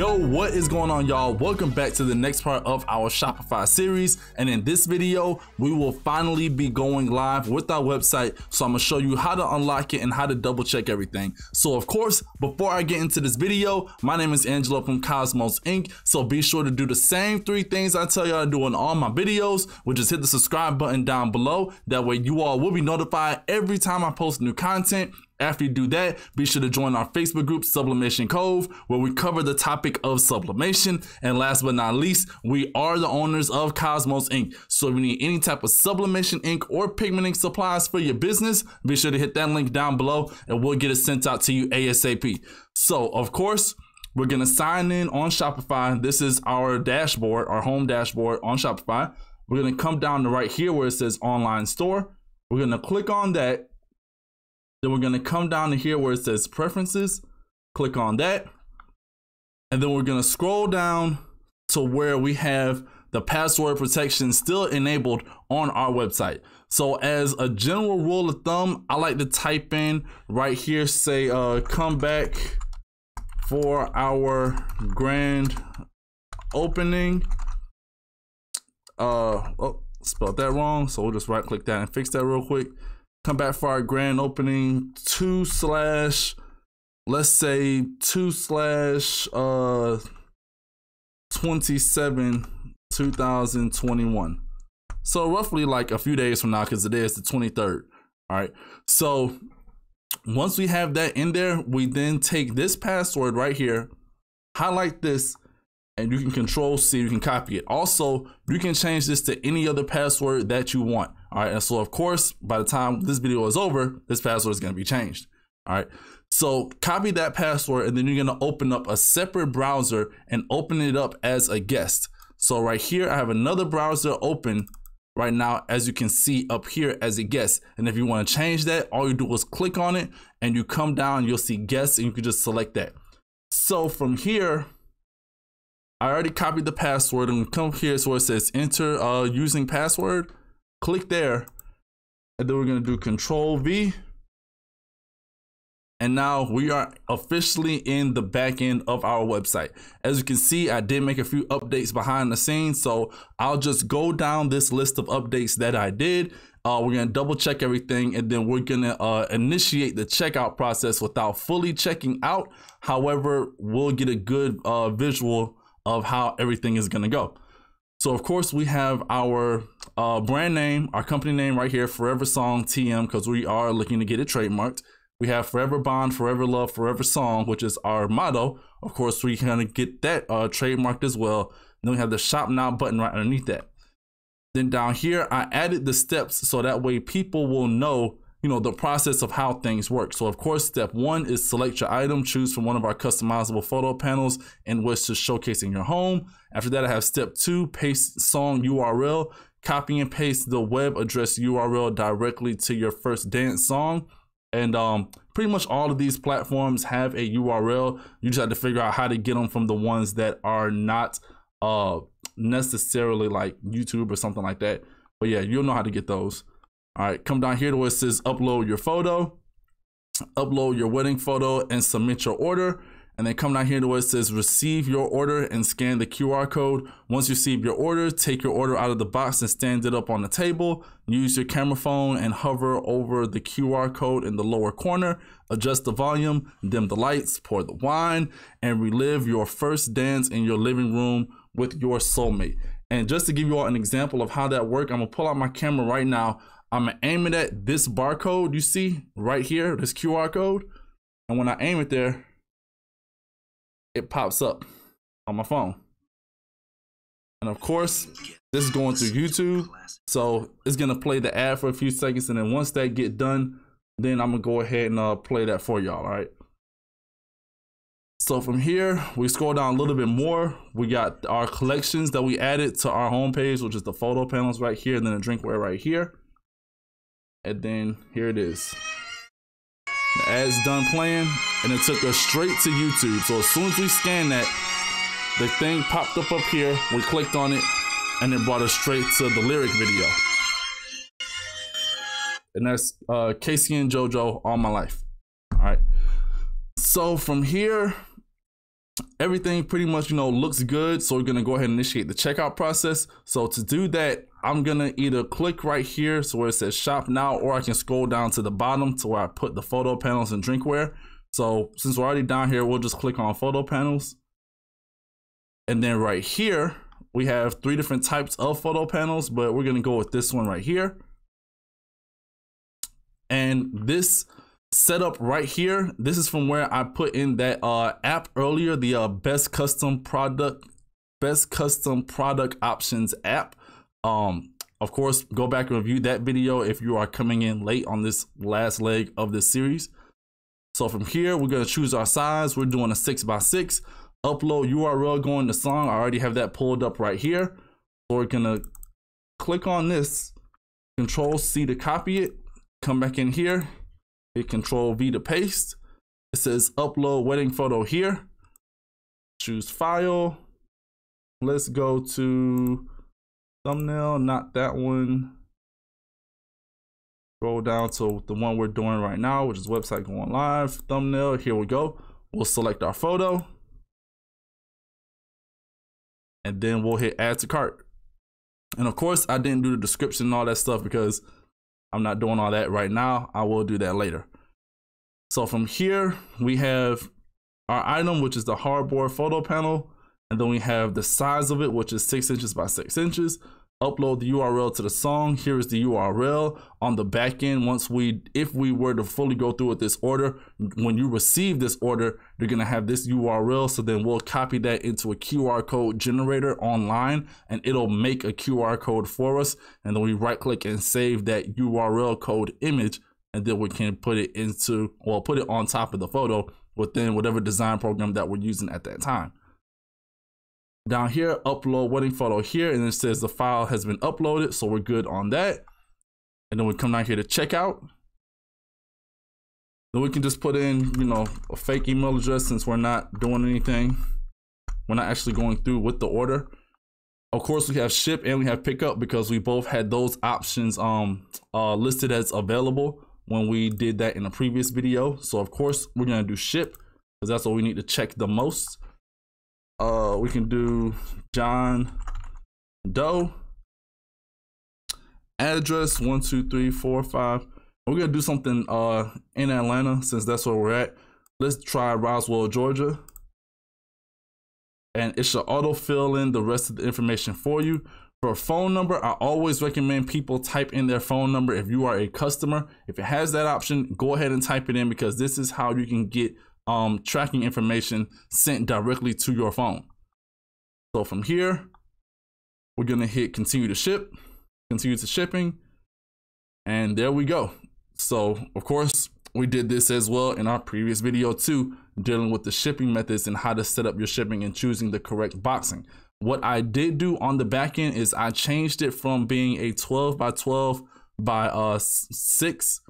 Yo, what is going on y'all? Welcome back to the next part of our Shopify series. And in this video, we will finally be going live with our website. So I'm gonna show you how to unlock it and how to double check everything. So of course, before I get into this video, my name is Angelo from Cosmos Ink. So be sure to do the same three things I tell y'all to do in all my videos, which is hit the subscribe button down below. That way you all will be notified every time I post new content after you do that, be sure to join our Facebook group, Sublimation Cove, where we cover the topic of sublimation. And last but not least, we are the owners of Cosmos Ink. So if you need any type of sublimation ink or pigmenting supplies for your business, be sure to hit that link down below and we'll get it sent out to you ASAP. So, of course, we're going to sign in on Shopify. This is our dashboard, our home dashboard on Shopify. We're going to come down to right here where it says online store. We're going to click on that then we're going to come down to here where it says preferences, click on that. And then we're going to scroll down to where we have the password protection still enabled on our website. So as a general rule of thumb, I like to type in right here, say, uh, come back for our grand opening. Uh, oh, spelled that wrong. So we'll just right click that and fix that real quick come back for our grand opening two slash let's say two slash uh 27 2021 so roughly like a few days from now because today is the 23rd all right so once we have that in there we then take this password right here highlight this and you can control C, you can copy it. Also, you can change this to any other password that you want. All right. And so of course, by the time this video is over, this password is going to be changed. All right. So copy that password and then you're going to open up a separate browser and open it up as a guest. So right here, I have another browser open right now, as you can see up here as a guest. And if you want to change that, all you do is click on it and you come down, you'll see guests and you can just select that. So from here, I already copied the password and come here so it says enter uh, using password. Click there. And then we're gonna do control V. And now we are officially in the back end of our website. As you can see, I did make a few updates behind the scenes. So I'll just go down this list of updates that I did. Uh, we're gonna double check everything and then we're gonna uh, initiate the checkout process without fully checking out. However, we'll get a good uh, visual of how everything is going to go. So of course we have our uh, brand name, our company name right here, Forever Song TM, because we are looking to get it trademarked. We have Forever Bond, Forever Love, Forever Song, which is our motto. Of course, we kind of get that uh, trademarked as well. Then we have the Shop Now button right underneath that. Then down here, I added the steps so that way people will know you know, the process of how things work. So of course, step one is select your item, choose from one of our customizable photo panels in which to showcase in your home. After that, I have step two, paste song URL, copy and paste the web address URL directly to your first dance song. And um, pretty much all of these platforms have a URL. You just have to figure out how to get them from the ones that are not uh, necessarily like YouTube or something like that. But yeah, you'll know how to get those. All right, come down here to where it says upload your photo, upload your wedding photo and submit your order. And then come down here to where it says receive your order and scan the QR code. Once you receive your order, take your order out of the box and stand it up on the table. Use your camera phone and hover over the QR code in the lower corner. Adjust the volume, dim the lights, pour the wine, and relive your first dance in your living room with your soulmate. And just to give you all an example of how that works, I'm gonna pull out my camera right now. I'm aiming at this barcode you see right here, this QR code. And when I aim it there, it pops up on my phone. And of course, this is going through YouTube. So it's gonna play the ad for a few seconds. And then once that get done, then I'm gonna go ahead and uh, play that for y'all, all right? So from here, we scroll down a little bit more. We got our collections that we added to our homepage, which is the photo panels right here, and then the drinkware right here and then here it is. The ad's done playing, and it took us straight to YouTube. So as soon as we scanned that, the thing popped up up here. We clicked on it, and it brought us straight to the lyric video. And that's uh, K-Ci and JoJo all my life. All right. So from here, everything pretty much, you know, looks good. So we're gonna go ahead and initiate the checkout process. So to do that, I'm gonna either click right here, so where it says shop now, or I can scroll down to the bottom to where I put the photo panels and drinkware. So since we're already down here, we'll just click on photo panels. And then right here, we have three different types of photo panels, but we're gonna go with this one right here. And this setup right here, this is from where I put in that uh, app earlier, the uh, best custom product, best custom product options app. Um, of course, go back and review that video if you are coming in late on this last leg of this series. So from here, we're gonna choose our size. We're doing a six by six. Upload URL going to song. I already have that pulled up right here. So we're gonna click on this, control C to copy it, come back in here, hit control V to paste. It says upload wedding photo here. Choose file. Let's go to thumbnail, not that one. Scroll down to the one we're doing right now, which is website going live. Thumbnail, here we go. We'll select our photo. And then we'll hit add to cart. And of course, I didn't do the description and all that stuff because I'm not doing all that right now. I will do that later. So from here, we have our item, which is the hardboard photo panel. And then we have the size of it, which is six inches by six inches upload the URL to the song. Here is the URL on the back end. Once we, if we were to fully go through with this order, when you receive this order, you're to have this URL. So then we'll copy that into a QR code generator online and it'll make a QR code for us. And then we right click and save that URL code image. And then we can put it into, well, put it on top of the photo within whatever design program that we're using at that time. Down here, upload wedding photo here, and it says the file has been uploaded, so we're good on that. And then we come down here to checkout. Then we can just put in, you know, a fake email address since we're not doing anything. We're not actually going through with the order. Of course, we have ship and we have pickup because we both had those options um uh, listed as available when we did that in a previous video. So of course, we're gonna do ship because that's what we need to check the most. Uh, we can do John Doe. Address one two three four five. We're gonna do something uh in Atlanta since that's where we're at. Let's try Roswell, Georgia. And it should auto fill in the rest of the information for you. For a phone number, I always recommend people type in their phone number if you are a customer. If it has that option, go ahead and type it in because this is how you can get um, tracking information sent directly to your phone. So from here, we're gonna hit continue to ship, continue to shipping, and there we go. So of course, we did this as well in our previous video too, dealing with the shipping methods and how to set up your shipping and choosing the correct boxing. What I did do on the back end is I changed it from being a 12 by 12 by uh 6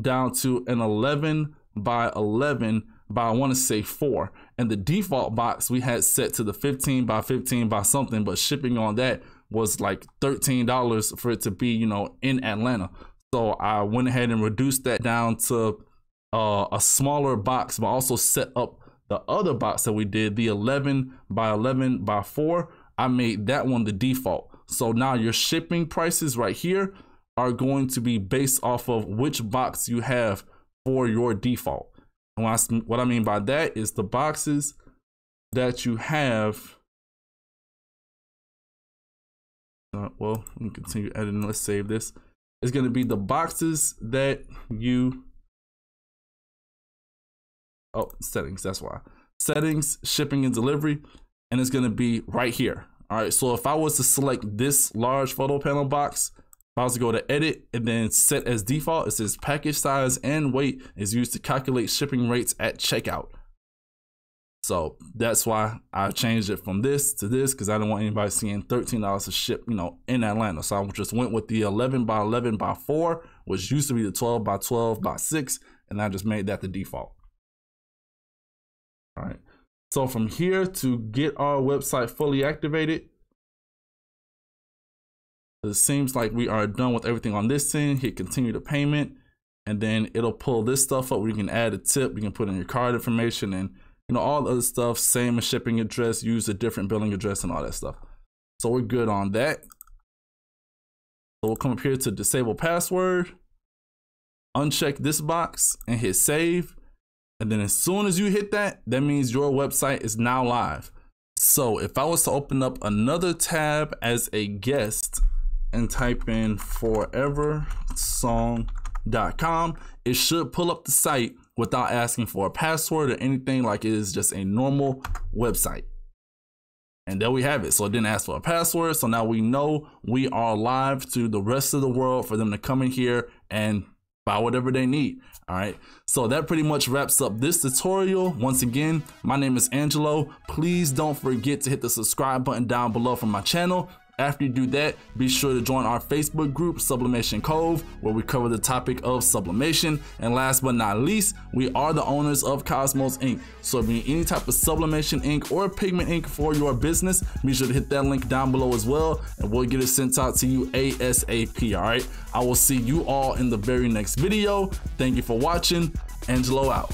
down to an 11 by 11 by I want to say four. And the default box we had set to the 15 by 15 by something, but shipping on that was like $13 for it to be, you know, in Atlanta. So I went ahead and reduced that down to uh, a smaller box, but also set up the other box that we did, the 11 by 11 by 4. I made that one the default. So now your shipping prices right here are going to be based off of which box you have for your default. And what I, what I mean by that is the boxes that you have. Uh, well, let me continue editing. Let's save this. It's going to be the boxes that you. Oh, settings. That's why. Settings, shipping and delivery. And it's going to be right here. All right. So if I was to select this large photo panel box, I was to go to edit and then set as default, it says package size and weight is used to calculate shipping rates at checkout. So that's why I changed it from this to this because I don't want anybody seeing $13 to ship, you know, in Atlanta. So I just went with the 11 by 11 by 4, which used to be the 12 by 12 by 6, and I just made that the default. All right. So from here to get our website fully activated, it seems like we are done with everything on this end. Hit continue to payment and then it'll pull this stuff up you can add a tip. You can put in your card information and you know, all the other stuff, same as shipping address, use a different billing address and all that stuff. So we're good on that. So we'll come up here to disable password, uncheck this box and hit save. And then as soon as you hit that, that means your website is now live. So if I was to open up another tab as a guest and type in foreversong.com, it should pull up the site without asking for a password or anything like it is just a normal website. And there we have it. So it didn't ask for a password. So now we know we are live to the rest of the world for them to come in here and buy whatever they need. All right. So that pretty much wraps up this tutorial. Once again, my name is Angelo. Please don't forget to hit the subscribe button down below for my channel. After you do that, be sure to join our Facebook group, Sublimation Cove, where we cover the topic of sublimation. And last but not least, we are the owners of Cosmos Ink. So if you need any type of sublimation ink or pigment ink for your business, be sure to hit that link down below as well, and we'll get it sent out to you ASAP. All right. I will see you all in the very next video. Thank you for watching. Angelo out.